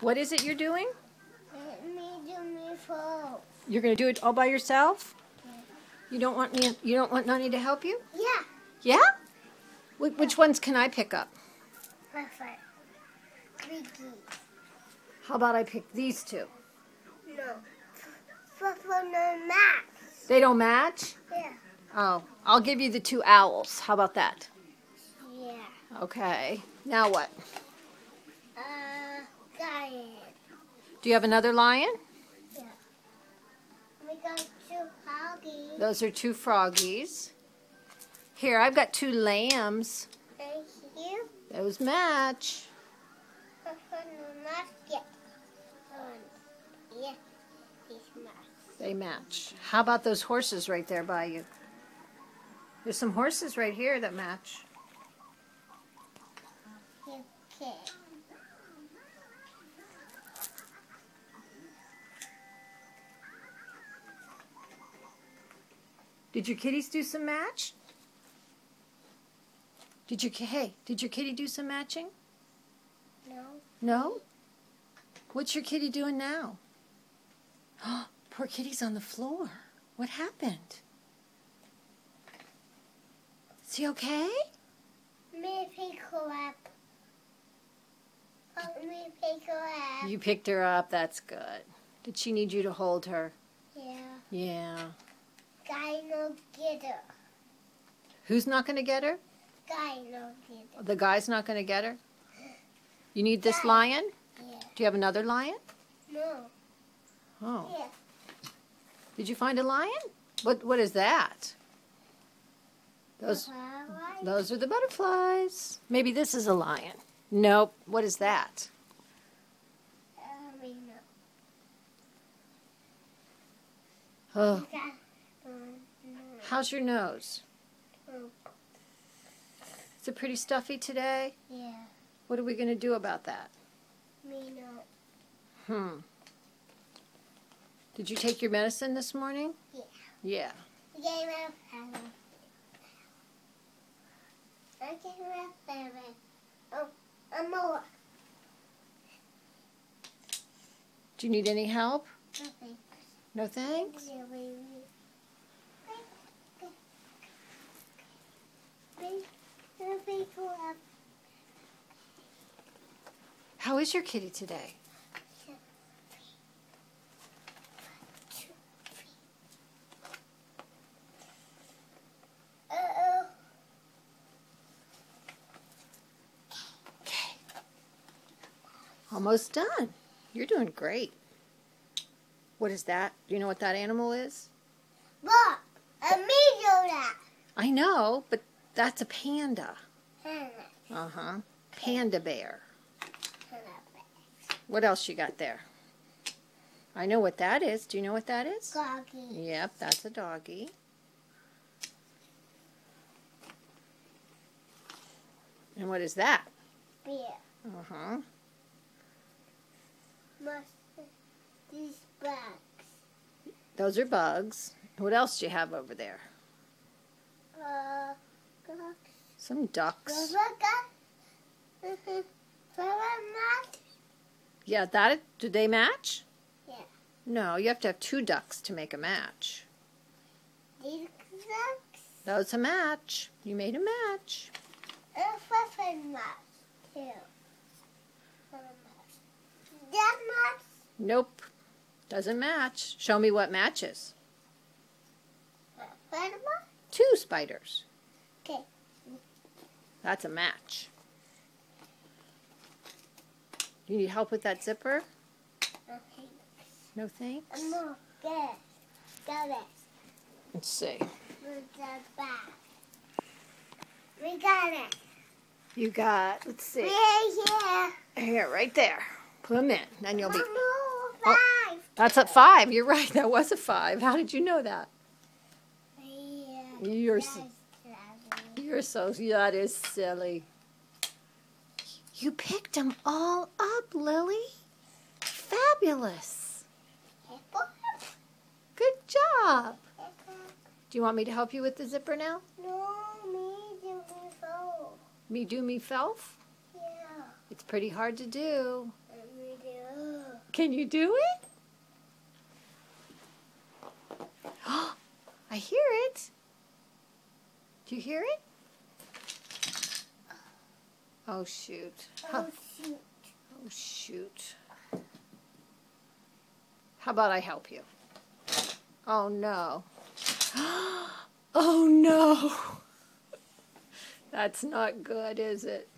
What is it you're doing? Let me do me phone. You're going to do it all by yourself? You don't want me you don't want Nani to help you? Yeah. Yeah? Wh- Which ones can I pick up? Perfect. How about I pick these two? No. For, for no max. They don't match? Yeah. Oh, I'll give you the two owls. How about that? Yeah. Okay. Now what? Uh, got it. Do you have another lion? Yeah. We got two huggies. Those are two froggies. Here, I've got two lambs. Thank you. Those match. For, for no max. Yeah. Yeah. He's max. They match. How about those horses right there by you? There's some horses right here that match. Okay. Did your kitties do some match? Did your hey, did your kitty do some matching? No. No? What's your kitty doing now? Oh, Poor kitty's on the floor. What happened? Is he okay? Me pick her up. Help me pick her up. You picked her up. That's good. Did she need you to hold her? Yeah. Yeah. Guy no get her. Who's not going to get her? Guy no get her. The guy's not going to get her? You need this lion? Yeah. Do you have another lion? No. Oh. Yeah. Did you find a lion? What what is that? Those those are the butterflies. Maybe this is a lion. Nope. What is that? Oh, We got, um, no. How's your nose? Oh, Is it pretty stuffy today? yeah. What are we going to do about that? Me know. Hmm. Did you take your medicine this morning? Yeah. Yeah. We gave her a. I gave her a. Oh, more. Do you need any help? No thanks. Yeah, baby. How is your kitty today? Okay. Almost done. You're doing great. What is that? Do you know what that animal is? Look, a me that. I know, but that's a panda. Uh huh. Panda bear. What else you got there? I know what that is. Do you know what that is? Goggy. Yep, that's a doggy. And what is that? Beer. Uh huh. Must these bags. Those are bugs. What else do you have over there? Uh. Some ducks. Yeah, that do they match? Yeah. No, you have to have two ducks to make a match. These ducks. That's a match. You made a match. And fuffin match too. That match. Nope. Doesn't match. Show me what matches. Two spiders. Okay. That's a match. You need help with that zipper? No thanks. And more. Good. Got it. Let's see. With the back. We got it. You got, let's see. Yeah, yeah. Here, right there. Put them in. Then you'll be. Oh. five. That's a five. You're right. That was a five. How did you know that? Yeah. You're lovely. You're so that is silly. You picked them all up, Lily. Fabulous. Good job. Do you want me to help you with the zipper now? No, me do so. Me do me self? Yeah. It's pretty hard to do. And we do Can you do it? I hear it. Do you hear it? Oh, shoot. Oh, huh. Oh, shoot. Oh, shoot. How about I help you? Oh, no. Oh, no. That's not good, is it?